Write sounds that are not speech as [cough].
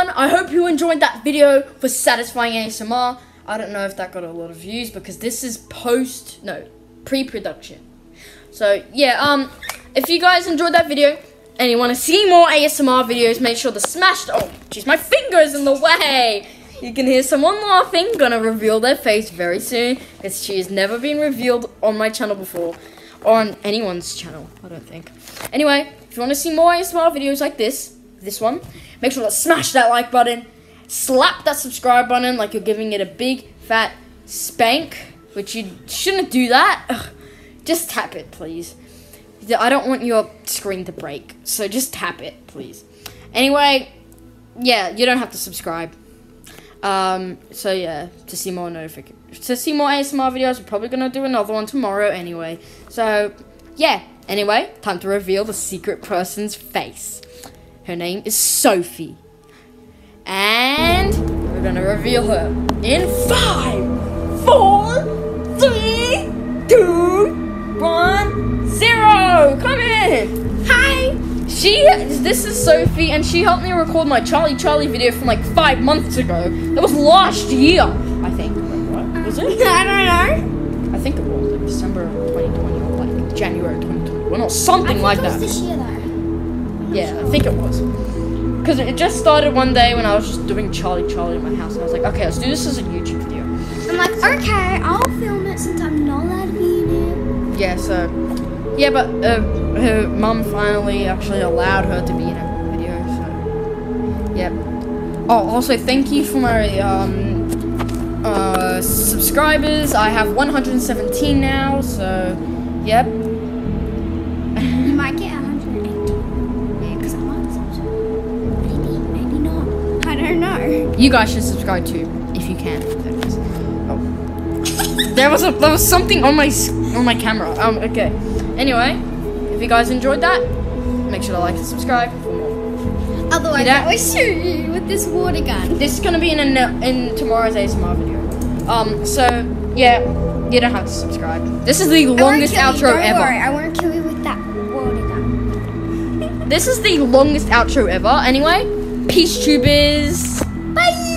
everyone. I hope you enjoyed that video for satisfying ASMR. I don't know if that got a lot of views because this is post, no, pre-production. So yeah, um, if you guys enjoyed that video and you want to see more ASMR videos, make sure to smash. Oh, jeez, my finger's in the way. You can hear someone laughing. Gonna reveal their face very soon because she has never been revealed on my channel before, or on anyone's channel. I don't think. Anyway, if you want to see more ASMR videos like this, this one, make sure to smash that like button, slap that subscribe button like you're giving it a big fat spank, which you shouldn't do that. [laughs] Ugh. Just tap it, please. I don't want your screen to break, so just tap it, please. Anyway, yeah, you don't have to subscribe. Um, so yeah, to see more notifications, to see more ASMR videos, we're probably gonna do another one tomorrow anyway. So yeah, anyway, time to reveal the secret person's face. Her name is Sophie. And we're gonna reveal her in five, four, three, two, one, zero. Come in. Hi. She, this is Sophie, and she helped me record my Charlie Charlie video from like five months ago. That was last year, I think. What was it? [laughs] I don't know. I think it was like December 2020 or like January 2021 or something I like that. Yeah, I think it was. Because it just started one day when I was just doing Charlie Charlie in my house, and I was like, okay, let's do this as a YouTube video. I'm like, okay, I'll film it since I'm not allowed to be in it. Yeah, so. Yeah, but uh, her mum finally actually allowed her to be in a video, so. Yep. Oh, also, thank you for my um, uh, subscribers. I have 117 now, so. Yep. You might get You guys should subscribe too, if you can. Oh. There was a there was something on my on my camera. Um. Okay. Anyway, if you guys enjoyed that, make sure to like and subscribe for more. Otherwise, I will shoot you with this water gun. This is gonna be in a, in tomorrow's ASMR video. Um. So yeah, you don't have to subscribe. This is the longest outro don't ever. Worry, I won't kill you with that water gun. This is the longest outro ever. Anyway, peace tubers. Bye.